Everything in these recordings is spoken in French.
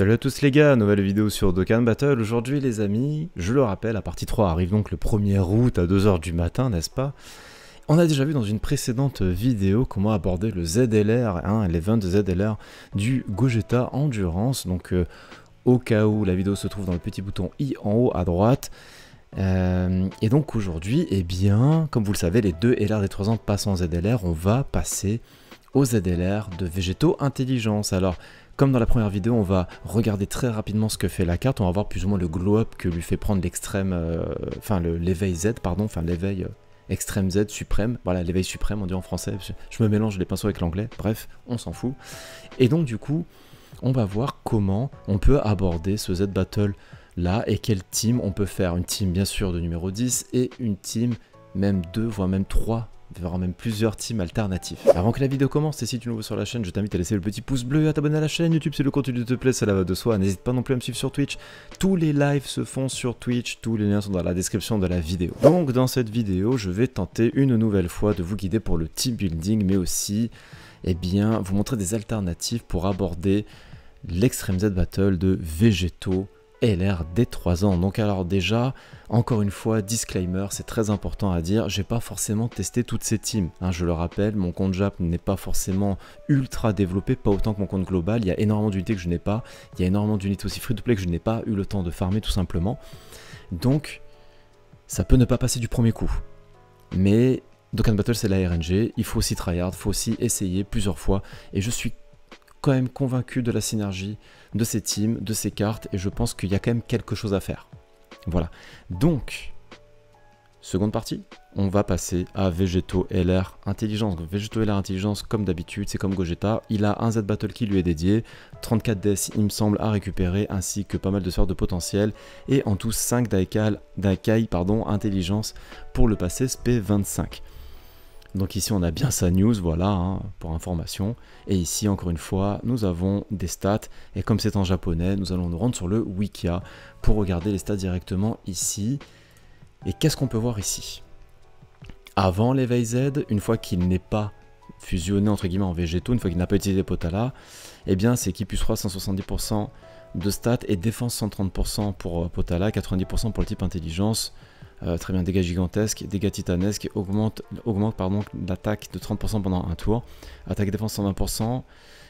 Salut à tous les gars, nouvelle vidéo sur Dokkan Battle. Aujourd'hui les amis, je le rappelle, la partie 3 arrive donc le 1er août à 2h du matin, n'est-ce pas? On a déjà vu dans une précédente vidéo comment aborder le ZLR, hein, l'event ZLR du Gogeta Endurance. Donc euh, au cas où la vidéo se trouve dans le petit bouton i en haut à droite. Euh, et donc aujourd'hui, eh bien, comme vous le savez, les deux LR des 3 ans passent en ZLR, on va passer au ZLR de Végétaux Intelligence. Alors comme dans la première vidéo, on va regarder très rapidement ce que fait la carte. On va voir plus ou moins le glow-up que lui fait prendre l'extrême, euh, enfin l'éveil Z, pardon, enfin l'éveil euh, extrême Z suprême. Voilà, l'éveil suprême, on dit en français. Je, me mélange les pinceaux avec l'anglais. Bref, on s'en fout. Et donc du coup, on va voir comment on peut aborder ce Z battle là et quelle team on peut faire. Une team bien sûr de numéro 10 et une team même 2 voire même 3 il y même plusieurs teams alternatifs. Avant que la vidéo commence, et si tu es nouveau sur la chaîne, je t'invite à laisser le petit pouce bleu et à t'abonner à la chaîne. YouTube, si le contenu te plaît, ça va de soi. N'hésite pas non plus à me suivre sur Twitch. Tous les lives se font sur Twitch, tous les liens sont dans la description de la vidéo. Donc dans cette vidéo, je vais tenter une nouvelle fois de vous guider pour le team building, mais aussi, eh bien, vous montrer des alternatives pour aborder l'extreme Z Battle de Végétaux LR des 3 ans. Donc alors déjà, encore une fois, disclaimer, c'est très important à dire, j'ai pas forcément testé toutes ces teams. Hein, je le rappelle, mon compte Jap n'est pas forcément ultra développé, pas autant que mon compte global. Il y a énormément d'unités que je n'ai pas, il y a énormément d'unités aussi free to play que je n'ai pas eu le temps de farmer tout simplement. Donc, ça peut ne pas passer du premier coup. Mais Dokkan Battle c'est la RNG, il faut aussi tryhard, il faut aussi essayer plusieurs fois. Et je suis quand même convaincu de la synergie de ces teams, de ces cartes, et je pense qu'il y a quand même quelque chose à faire. Voilà. Donc, seconde partie, on va passer à Végéto LR Intelligence. Végéto LR Intelligence, comme d'habitude, c'est comme Gogeta. Il a un Z Battle qui lui est dédié, 34 DS, il me semble, à récupérer, ainsi que pas mal de sorts de potentiel, et en tout 5 Daikai, pardon, Intelligence pour le passer SP25. Donc ici on a bien sa news, voilà, hein, pour information. Et ici encore une fois, nous avons des stats. Et comme c'est en japonais, nous allons nous rendre sur le Wikia pour regarder les stats directement ici. Et qu'est-ce qu'on peut voir ici? Avant l'éveil Z, une fois qu'il n'est pas fusionné entre guillemets en végétaux, une fois qu'il n'a pas utilisé Potala, eh bien c'est qui plus 3 170% de stats et défense 130% pour euh, Potala, 90% pour le type intelligence, euh, très bien, dégâts gigantesques, dégâts titanesques, augmente, augmente pardon, l'attaque de 30% pendant un tour. Attaque défense 120%,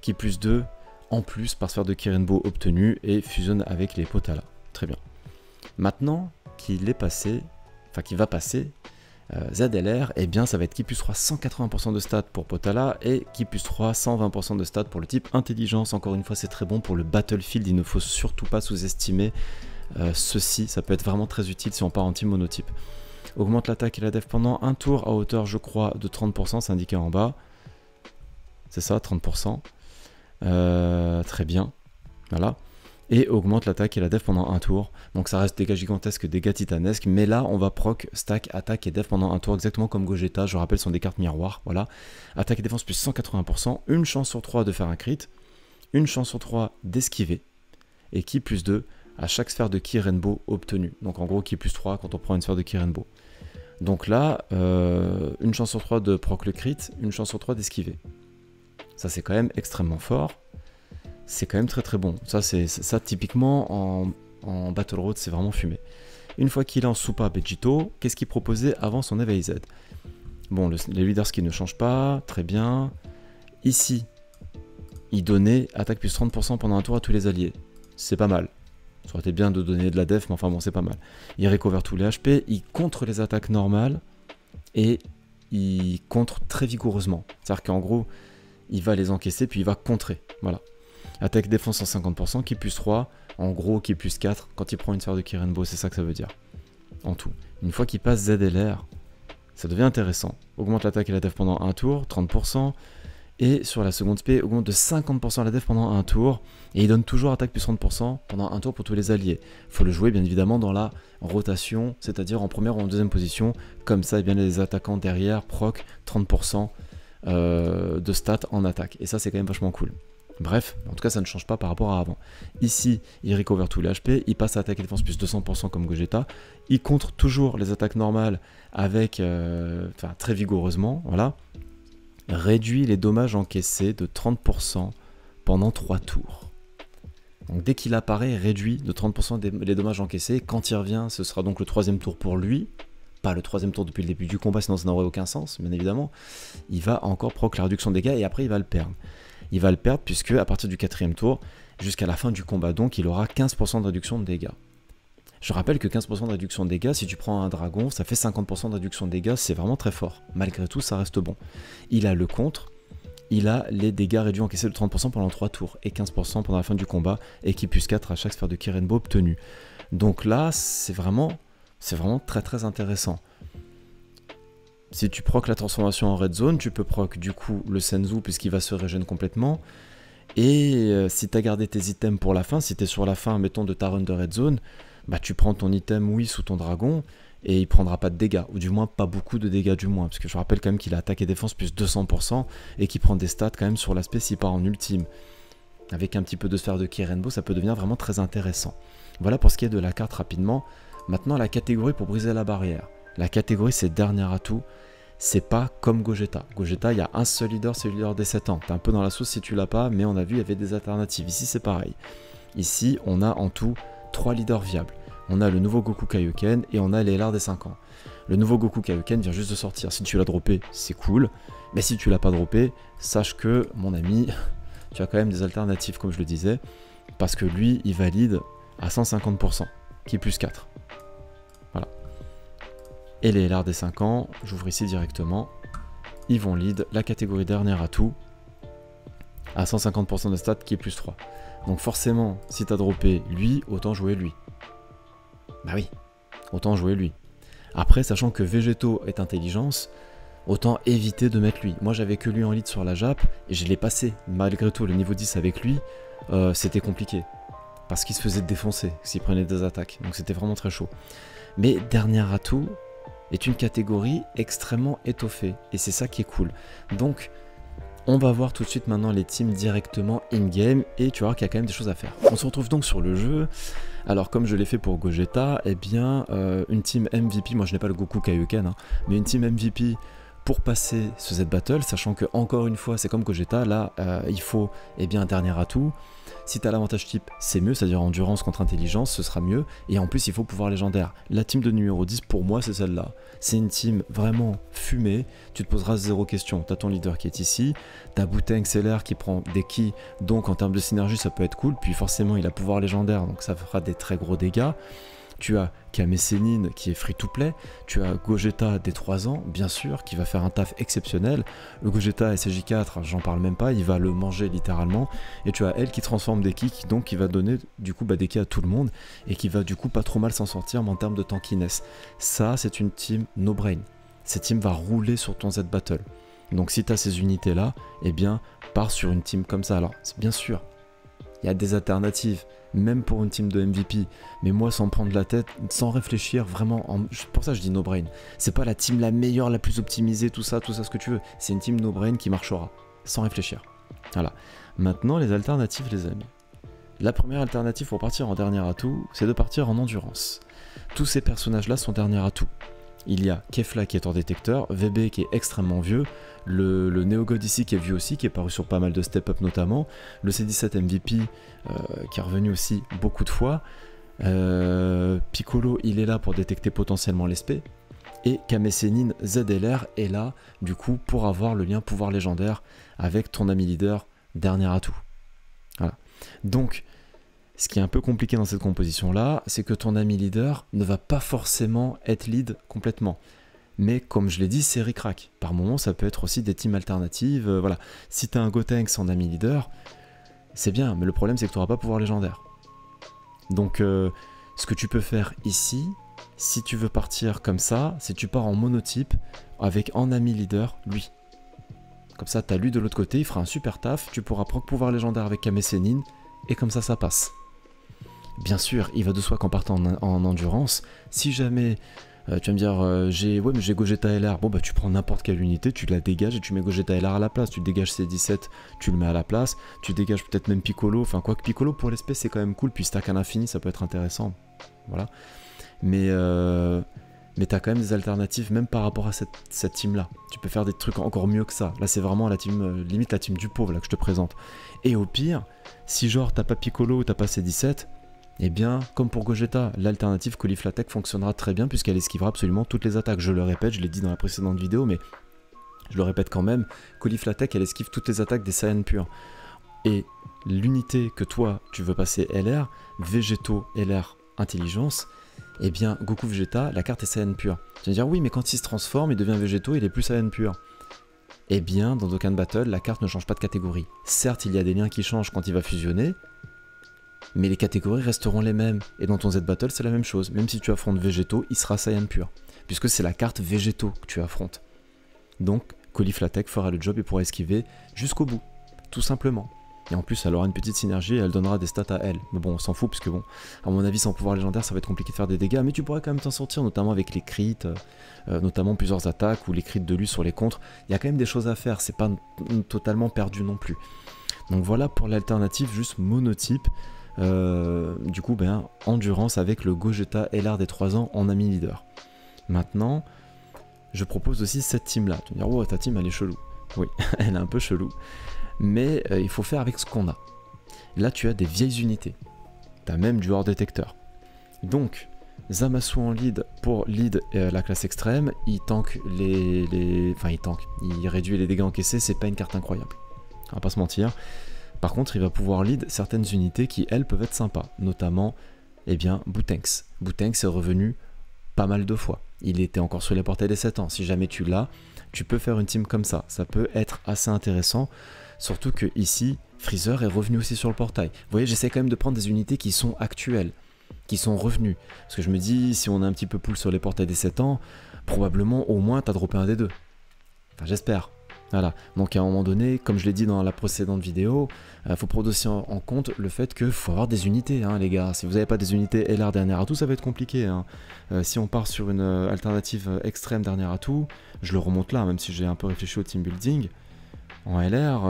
qui plus 2 en plus par sphère de Kirenbo obtenu et fusionne avec les Potala. Très bien. Maintenant qu'il est passé, enfin qu'il va passer, euh, ZLR, eh bien ça va être qui plus 3 180% de stats pour Potala et qui plus 3 120% de stats pour le type intelligence. Encore une fois, c'est très bon pour le Battlefield, il ne faut surtout pas sous-estimer euh, ceci, ça peut être vraiment très utile si on part en team monotype. Augmente l'attaque et la def pendant un tour à hauteur, je crois, de 30%, c'est indiqué en bas. C'est ça, 30%. Euh, très bien. Voilà. Et augmente l'attaque et la def pendant un tour. Donc ça reste dégâts gigantesques, dégâts titanesques. Mais là, on va proc, stack, attaque et def pendant un tour, exactement comme Gogeta. Je rappelle, ce sont des cartes miroirs. Voilà. Attaque et défense plus 180%. Une chance sur 3 de faire un crit. Une chance sur 3 d'esquiver. Et qui plus 2 à chaque sphère de Ki Rainbow obtenue. Donc en gros Ki plus 3 quand on prend une sphère de Ki Rainbow. Donc là, euh, une chance sur 3 de proc le crit, une chance sur 3 d'esquiver. Ça c'est quand même extrêmement fort. C'est quand même très très bon. Ça, c'est ça typiquement en, Battle Road, c'est vraiment fumé. Une fois qu'il est en Super Vegito, qu'est-ce qu'il proposait avant son éveil Z? Bon, les leaders qui ne changent pas, très bien. Ici, il donnait attaque plus 30% pendant un tour à tous les alliés. C'est pas mal. Ça aurait été bien de donner de la def, mais enfin bon, c'est pas mal. Il recover tous les HP, il contre les attaques normales et il contre très vigoureusement. C'est-à-dire qu'en gros, il va les encaisser puis il va contrer. Voilà. Attaque défense en 50%, qui plus 3, en gros qui plus 4 quand il prend une sphère de Kirenbo, c'est ça que ça veut dire. En tout. Une fois qu'il passe ZLR, ça devient intéressant. Augmente l'attaque et la def pendant un tour, 30%. Et sur la seconde spé, augmente de 50% la def pendant un tour. Et il donne toujours attaque plus 30% pendant un tour pour tous les alliés. Faut le jouer bien évidemment dans la rotation, c'est-à-dire en première ou en deuxième position. Comme ça, eh bien, les attaquants derrière proc 30% euh, de stats en attaque. Et ça, c'est quand même vachement cool. Bref, en tout cas, ça ne change pas par rapport à avant. Ici, il recover tous les HP, il passe à attaque et défense plus 200% comme Gogeta. Il contre toujours les attaques normales avec, euh, enfin, très vigoureusement, voilà réduit les dommages encaissés de 30% pendant 3 tours. Donc dès qu'il apparaît, réduit de 30% les dommages encaissés. Quand il revient, ce sera donc le troisième tour pour lui. Pas le troisième tour depuis le début du combat, sinon ça n'aurait aucun sens, bien évidemment. Il va encore proc la réduction de dégâts et après il va le perdre. Il va le perdre puisque à partir du quatrième tour, jusqu'à la fin du combat, donc il aura 15% de réduction de dégâts. Je rappelle que 15% de réduction de dégâts, si tu prends un dragon, ça fait 50% de réduction de dégâts, c'est vraiment très fort. Malgré tout, ça reste bon. Il a le contre, il a les dégâts réduits encaissés de 30% pendant 3 tours et 15% pendant la fin du combat et qui plus 4 à chaque sphère de Kirenbo obtenue. Donc là, c'est vraiment, c'est vraiment très très intéressant. Si tu proc la transformation en red zone, tu peux proc du coup le Senzu puisqu'il va se régénérer complètement. Et euh, si tu as gardé tes items pour la fin, si tu es sur la fin, mettons, de ta run de red zone, bah tu prends ton item oui sous ton dragon et il prendra pas de dégâts, ou du moins pas beaucoup de dégâts du moins, parce que je rappelle quand même qu'il a attaque et défense plus 200% et qu'il prend des stats quand même sur l'aspect s'il part en ultime. Avec un petit peu de sphère de ki Rainbow, ça peut devenir vraiment très intéressant. Voilà pour ce qui est de la carte rapidement. Maintenant la catégorie pour briser la barrière. La catégorie c'est dernier atout, c'est pas comme Gogeta. Gogeta, il y a un seul leader, c'est le leader des 7 ans. T'es un peu dans la sauce si tu l'as pas, mais on a vu, il y avait des alternatives. Ici, c'est pareil. Ici, on a en tout 3 leaders viables on a le nouveau Goku Kaioken et on a les des 5 ans. Le nouveau Goku Kaioken vient juste de sortir. Si tu l'as droppé, c'est cool. Mais si tu l'as pas droppé, sache que, mon ami, tu as quand même des alternatives, comme je le disais. Parce que lui, il valide à 150%, qui est plus 4. Voilà. Et les LR des 5 ans, j'ouvre ici directement. Ils vont lead la catégorie dernière à tout à 150% de stats qui est plus 3. Donc forcément, si tu as droppé lui, autant jouer lui. Bah oui, autant jouer lui. Après, sachant que Végéto est intelligence, autant éviter de mettre lui. Moi j'avais que lui en lead sur la Jap et je l'ai passé. Malgré tout, le niveau 10 avec lui, euh, c'était compliqué. Parce qu'il se faisait défoncer s'il prenait des attaques. Donc c'était vraiment très chaud. Mais dernier atout est une catégorie extrêmement étoffée. Et c'est ça qui est cool. Donc on va voir tout de suite maintenant les teams directement in-game et tu vois qu'il y a quand même des choses à faire. On se retrouve donc sur le jeu. Alors comme je l'ai fait pour Gogeta, eh bien euh, une team MVP, moi je n'ai pas le Goku Kaioken, hein, mais une team MVP pour passer ce Z Battle, sachant que encore une fois c'est comme Gogeta, là euh, il faut eh bien un dernier atout. Si tu as l'avantage type, c'est mieux, c'est-à-dire endurance contre intelligence, ce sera mieux. Et en plus, il faut pouvoir légendaire. La team de numéro 10, pour moi, c'est celle-là. C'est une team vraiment fumée. Tu te poseras zéro question. Tu as ton leader qui est ici. Tu as Bouteng Seller qui prend des ki. Donc, en termes de synergie, ça peut être cool. Puis, forcément, il a pouvoir légendaire. Donc, ça fera des très gros dégâts. Tu as Kamesenin qui est free to play. Tu as Gogeta des 3 ans, bien sûr, qui va faire un taf exceptionnel. Le Gogeta SJ4, j'en parle même pas, il va le manger littéralement. Et tu as elle qui transforme des kicks, donc qui va donner du coup bah, des kicks à tout le monde et qui va du coup pas trop mal s'en sortir en termes de tankiness. Ça, c'est une team no brain. Cette team va rouler sur ton Z Battle. Donc si tu as ces unités là, eh bien, pars sur une team comme ça. Alors, bien sûr, il y a des alternatives même pour une team de MVP. Mais moi, sans prendre la tête, sans réfléchir, vraiment, pour ça je dis no brain. C'est pas la team la meilleure, la plus optimisée, tout ça, tout ça, ce que tu veux. C'est une team no brain qui marchera, sans réfléchir. Voilà. Maintenant, les alternatives, les amis. La première alternative pour partir en dernier atout, c'est de partir en endurance. Tous ces personnages-là sont dernier atout. Il y a Kefla qui est en détecteur, VB qui est extrêmement vieux, le, le Neogod ici qui est vieux aussi, qui est paru sur pas mal de step-up notamment, le C17 MVP euh, qui est revenu aussi beaucoup de fois, euh, Piccolo il est là pour détecter potentiellement l'espé, et Kamesenin ZLR est là du coup pour avoir le lien pouvoir légendaire avec ton ami leader dernier atout. Voilà. Donc ce qui est un peu compliqué dans cette composition-là, c'est que ton ami leader ne va pas forcément être lead complètement. Mais comme je l'ai dit, c'est ric Par moment, ça peut être aussi des teams alternatives. Euh, voilà. Si tu as un Gotenks en ami leader, c'est bien, mais le problème c'est que tu n'auras pas pouvoir légendaire. Donc, euh, ce que tu peux faire ici, si tu veux partir comme ça, c'est tu pars en monotype avec en ami leader lui. Comme ça, tu as lui de l'autre côté, il fera un super taf, tu pourras prendre pouvoir légendaire avec Kamesenin, et comme ça, ça passe. Bien sûr, il va de soi qu'en partant en, endurance, si jamais euh, tu vas me dire euh, j'ai ouais mais j'ai Gogeta LR, bon bah tu prends n'importe quelle unité, tu la dégages et tu mets Gogeta LR à la place, tu dégages C17, tu le mets à la place, tu dégages peut-être même Piccolo, enfin quoi que Piccolo pour l'espèce c'est quand même cool, puis stack à l'infini ça peut être intéressant, voilà. Mais, euh, mais tu as quand même des alternatives même par rapport à cette, team là. Tu peux faire des trucs encore mieux que ça. Là c'est vraiment la team, euh, limite la team du pauvre là que je te présente. Et au pire, si genre t'as pas Piccolo ou t'as pas C17, eh bien, comme pour Gogeta, l'alternative Coliflatech fonctionnera très bien puisqu'elle esquivera absolument toutes les attaques. Je le répète, je l'ai dit dans la précédente vidéo, mais je le répète quand même, Coliflatech, elle esquive toutes les attaques des Saiyans purs. Et l'unité que toi, tu veux passer LR, Végétaux, LR, Intelligence, eh bien, Goku Vegeta, la carte est Saiyan pure. Tu vas dire, oui, mais quand il se transforme, il devient Végétaux, il est plus Saiyan pur. Eh bien, dans Dokkan Battle, la carte ne change pas de catégorie. Certes, il y a des liens qui changent quand il va fusionner, mais les catégories resteront les mêmes. Et dans ton Z Battle, c'est la même chose. Même si tu affrontes Végétaux, il sera Saiyan pur. Puisque c'est la carte Végétaux que tu affrontes. Donc, Coliflatech fera le job et pourra esquiver jusqu'au bout. Tout simplement. Et en plus, elle aura une petite synergie et elle donnera des stats à elle. Mais bon, on s'en fout, puisque bon, à mon avis, sans pouvoir légendaire, ça va être compliqué de faire des dégâts. Mais tu pourrais quand même t'en sortir, notamment avec les crits, euh, euh, notamment plusieurs attaques ou les crits de lui sur les contres. Il y a quand même des choses à faire, c'est pas totalement perdu non plus. Donc voilà pour l'alternative juste monotype. Euh, du coup, ben, endurance avec le Gogeta LR des 3 ans en ami leader. Maintenant, je propose aussi cette team là. Tu me dire, oh, ta team elle est chelou. Oui, elle est un peu chelou. Mais euh, il faut faire avec ce qu'on a. Là, tu as des vieilles unités. Tu as même du hors détecteur. Donc, Zamasu en lead pour lead euh, la classe extrême, il tank les, les, Enfin, il tank. Il réduit les dégâts encaissés, c'est pas une carte incroyable. On va pas se mentir. Par contre, il va pouvoir lead certaines unités qui, elles, peuvent être sympas. Notamment, eh bien, Boutenks. Boutenks est revenu pas mal de fois. Il était encore sur les portails des 7 ans. Si jamais tu l'as, tu peux faire une team comme ça. Ça peut être assez intéressant. Surtout que ici, Freezer est revenu aussi sur le portail. Vous voyez, j'essaie quand même de prendre des unités qui sont actuelles, qui sont revenues. Parce que je me dis, si on a un petit peu poule sur les portails des 7 ans, probablement au moins t'as droppé un des deux. Enfin, j'espère. Voilà, donc à un moment donné, comme je l'ai dit dans la précédente vidéo, il euh, faut prendre aussi en, compte le fait qu'il faut avoir des unités, hein, les gars. Si vous n'avez pas des unités LR dernière atout, ça va être compliqué. Hein. Euh, si on part sur une euh, alternative extrême dernière atout, je le remonte là, même si j'ai un peu réfléchi au team building. En LR,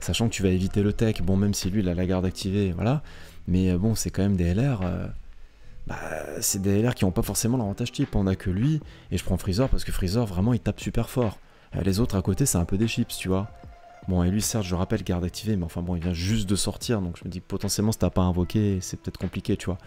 sachant que tu vas éviter le tech, bon, même si lui il a la garde activée, voilà, mais bon, c'est quand même des LR bah, c'est des LR qui n'ont pas forcément l'avantage type. On a que lui, et je prends Freezer parce que Freezer, vraiment, il tape super fort. Euh, les autres à côté, c'est un peu des chips, tu vois. Bon, et lui, certes, je rappelle, garde activé, mais enfin bon, il vient juste de sortir, donc je me dis potentiellement, si t'as pas invoqué, c'est peut-être compliqué, tu vois.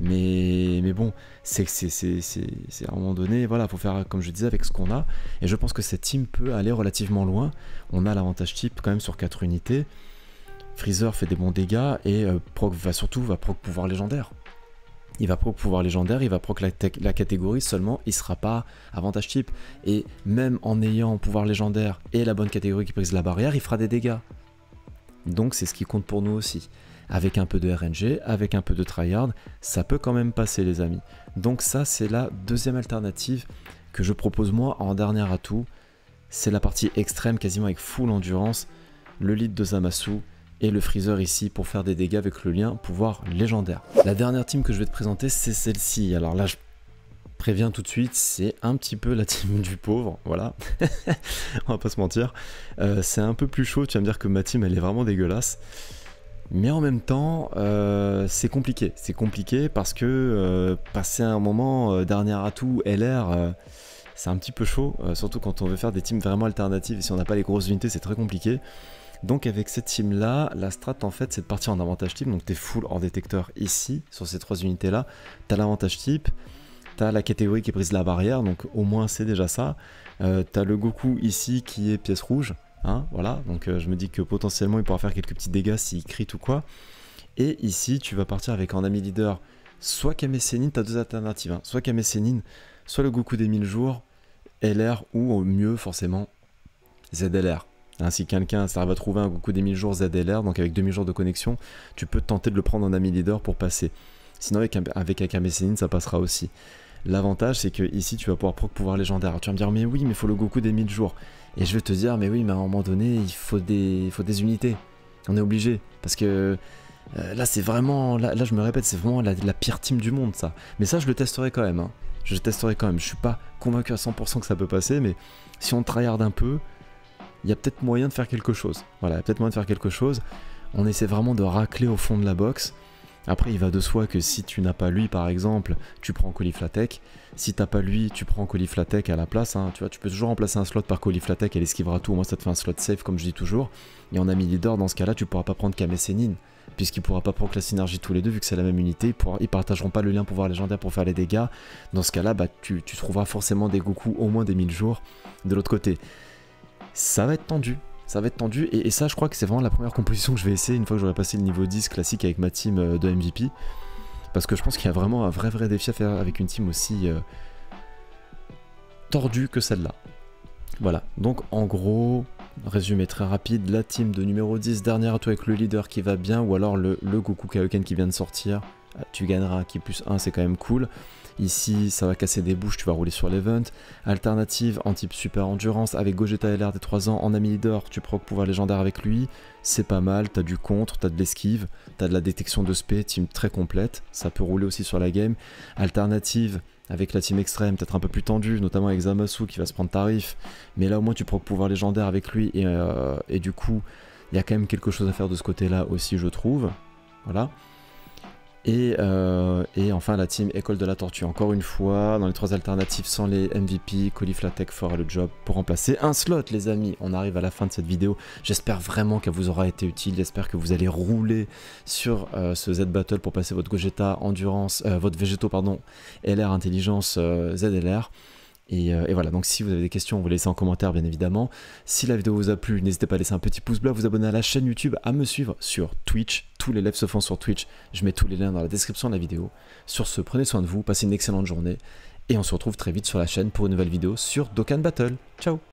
Mais, mais bon, c'est à un moment donné, voilà, faut faire comme je disais avec ce qu'on a. Et je pense que cette team peut aller relativement loin. On a l'avantage type quand même sur 4 unités. Freezer fait des bons dégâts et euh, proc va surtout va proc pouvoir légendaire il va proc pouvoir légendaire, il va proc la, la, catégorie, seulement il sera pas avantage type. Et même en ayant pouvoir légendaire et la bonne catégorie qui brise la barrière, il fera des dégâts. Donc c'est ce qui compte pour nous aussi. Avec un peu de RNG, avec un peu de tryhard, ça peut quand même passer les amis. Donc ça c'est la deuxième alternative que je propose moi en dernier atout. C'est la partie extrême quasiment avec full endurance, le lead de Zamasu et le freezer ici pour faire des dégâts avec le lien pouvoir légendaire. La dernière team que je vais te présenter c'est celle-ci. Alors là je préviens tout de suite, c'est un petit peu la team du pauvre, voilà. On va pas se mentir. Euh, c'est un peu plus chaud, tu vas me dire que ma team elle est vraiment dégueulasse. Mais en même temps, euh, c'est compliqué. C'est compliqué parce que euh, passer un moment dernier atout LR, c'est un petit peu chaud. surtout quand on veut faire des teams vraiment alternatives. Et si on n'a pas les grosses unités, c'est très compliqué. Donc avec cette team là, la strat en fait c'est de partir en avantage type, donc t'es full hors détecteur ici, sur ces trois unités là, t'as l'avantage type, t'as la catégorie qui brise la barrière, donc au moins c'est déjà ça, euh, t'as le Goku ici qui est pièce rouge, hein, voilà, donc euh, je me dis que potentiellement il pourra faire quelques petits dégâts s'il crit ou quoi, et ici tu vas partir avec en ami leader soit Kame Sennin, t'as deux alternatives, hein. soit Kame soit le Goku des 1000 jours, LR ou au mieux forcément ZLR. Hein, si quelqu'un ça va trouver un Goku des 1000 jours ZLR, donc avec 2000 jours de connexion, tu peux tenter de le prendre en ami leader pour passer. Sinon avec, avec Akame ça passera aussi. L'avantage c'est que ici tu vas pouvoir proc pouvoir légendaire. Tu vas me dire mais oui mais il faut le Goku des 1000 jours. Et je vais te dire mais oui mais à un moment donné il faut des, il faut des unités. On est obligé. Parce que euh, là c'est vraiment, là, je me répète c'est vraiment la, pire team du monde ça. Mais ça je le testerai quand même. Hein. Je le testerai quand même. Je suis pas convaincu à 100% que ça peut passer mais si on tryhard un peu, il y a peut-être moyen de faire quelque chose. Voilà, il y a peut-être moyen de faire quelque chose. On essaie vraiment de racler au fond de la box. Après, il va de soi que si tu n'as pas lui, par exemple, tu prends Coliflatek. Si t'as pas lui, tu prends Coliflatek à la place. Hein. Tu vois, tu peux toujours remplacer un slot par Coliflatek, elle esquivera tout. Moins, ça te fait un slot safe, comme je dis toujours. Et en ami leader, dans ce cas-là, tu pourras pas prendre Kame Senin, puisqu'il pourra pas prendre la synergie tous les deux, vu que c'est la même unité. Ils, partageront pas le lien pouvoir légendaire pour faire les dégâts. Dans ce cas-là, bah, tu, trouveras forcément des Goku au moins des 1000 jours de l'autre côté. Ça va être tendu, ça va être tendu. Et, ça, je crois que c'est vraiment la première composition que je vais essayer une fois que j'aurai passé le niveau 10 classique avec ma team euh, de MVP. Parce que je pense qu'il y a vraiment un vrai vrai défi à faire avec une team aussi euh, tordue que celle-là. Voilà, donc en gros, résumé très rapide, la team de numéro 10, dernière toi avec le leader qui va bien, ou alors le, le Goku Kaioken qui vient de sortir, ah, tu gagneras qui plus 1, c'est quand même cool. Ici, ça va casser des bouches, tu vas rouler sur l'event. Alternative en type super endurance avec Gogeta LR des 3 ans en ami leader, tu proc pouvoir légendaire avec lui. C'est pas mal, t'as du contre, t'as de l'esquive, t'as de la détection de spé, team très complète. Ça peut rouler aussi sur la game. Alternative avec la team extrême, peut-être un peu plus tendue, notamment avec Zamasu qui va se prendre tarif. Mais là au moins tu proc pouvoir légendaire avec lui et, euh, et du coup, il y a quand même quelque chose à faire de ce côté-là aussi, je trouve. Voilà. Euh, et, enfin la team École de la Tortue, encore une fois, dans les trois alternatives sans les MVP, Coliflatech fera le job pour remplacer un slot les amis. On arrive à la fin de cette vidéo, j'espère vraiment qu'elle vous aura été utile, j'espère que vous allez rouler sur euh, ce Z-Battle pour passer votre Gogeta Endurance, euh, votre Végéto pardon, LR Intelligence ZLR. Euh, et, voilà, donc si vous avez des questions, vous laissez en commentaire bien évidemment. Si la vidéo vous a plu, n'hésitez pas à laisser un petit pouce bleu, à vous abonner à la chaîne YouTube, à me suivre sur Twitch. Tous les lives se font sur Twitch. Je mets tous les liens dans la description de la vidéo. Sur ce, prenez soin de vous, passez une excellente journée. Et on se retrouve très vite sur la chaîne pour une nouvelle vidéo sur Dokkan Battle. Ciao